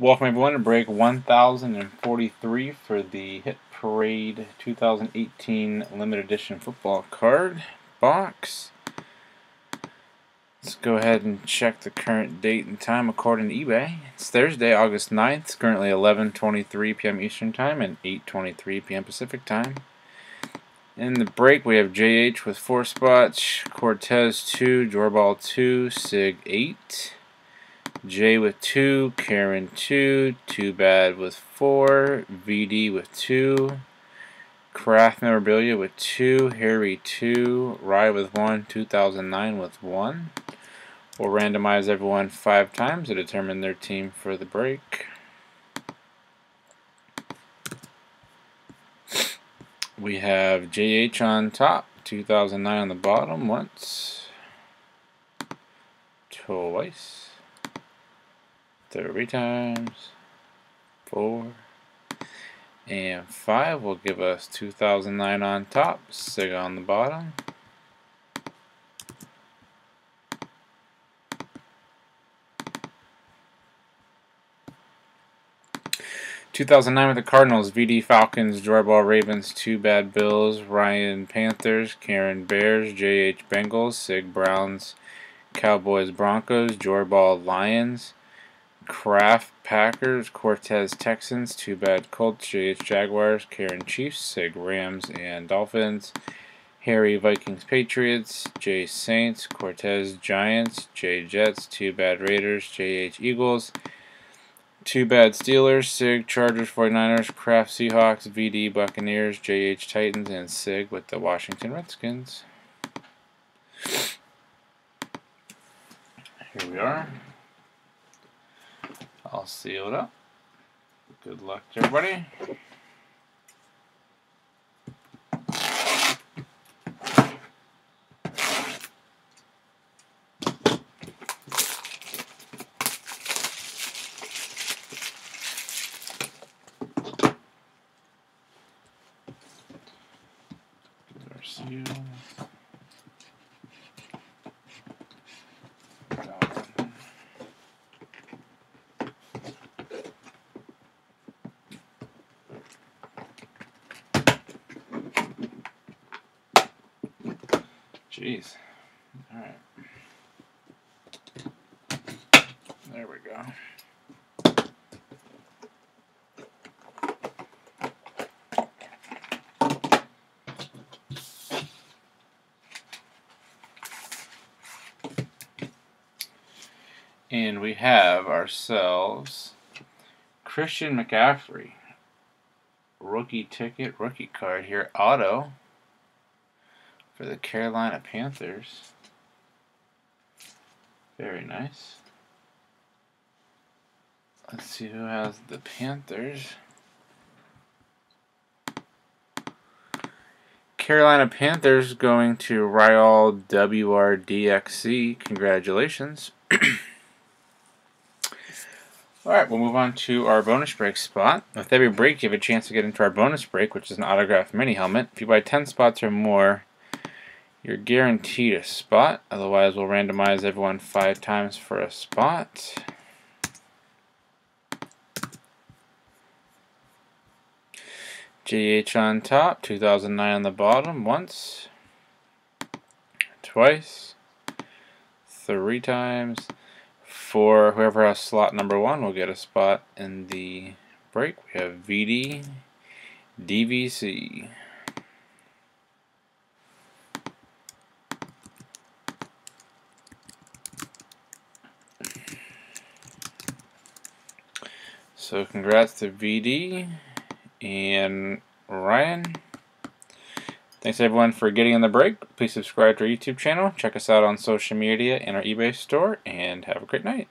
Welcome everyone to break 1043 for the Hit Parade 2018 limited edition football card box. Let's go ahead and check the current date and time according to eBay. It's Thursday, August 9th, currently 11:23 p.m. Eastern Time and 8:23 p.m. Pacific Time. In the break, we have JH with 4 spots, Cortez 2, Jorball 2, Sig 8. Jay with 2, Karen 2, Too Bad with 4, VD with 2, Craft Memorabilia with 2, Harry 2, Rye with 1, 2009 with 1. We'll randomize everyone 5 times to determine their team for the break. We have JH on top, 2009 on the bottom, once, twice, three times, four, and five will give us 2009 on top, SIG on the bottom. Two thousand nine with the Cardinals, VD Falcons, Joyball Ravens, Too Bad Bills, Ryan Panthers, Karen Bears, JH Bengals, Sig Browns, Cowboys Broncos, Joyball Lions, Kraft Packers, Cortez Texans, Too Bad Colts, JH Jaguars, Karen Chiefs, Sig Rams and Dolphins, Harry Vikings Patriots, J Saints, Cortez Giants, J Jets, Too Bad Raiders, JH Eagles, Too Bad Steelers, Sig Chargers 49ers, Kraft Seahawks, VD Buccaneers, JH Titans, and Sig with the Washington Redskins. Here we are. I'll seal it up. Good luck to everybody. Seal. Jeez. Alright. There we go. And we have ourselves Christian McCaffrey. Rookie ticket, rookie card here. Auto for the Carolina Panthers. Very nice. Let's see who has the Panthers. Carolina Panthers going to Ryall WRDXC. Congratulations. Alright, we'll move on to our bonus break spot. With every break, you have a chance to get into our bonus break, which is an autographed mini helmet. If you buy 10 spots or more, you're guaranteed a spot. Otherwise, we'll randomize everyone five times for a spot. JH on top, 2009 on the bottom, once, twice, three times. For whoever has slot number one will get a spot in the break. We have VD, DVC. So congrats to VD and Ryan. Thanks everyone for getting in the break. Please subscribe to our YouTube channel, check us out on social media and our eBay store, and have a great night.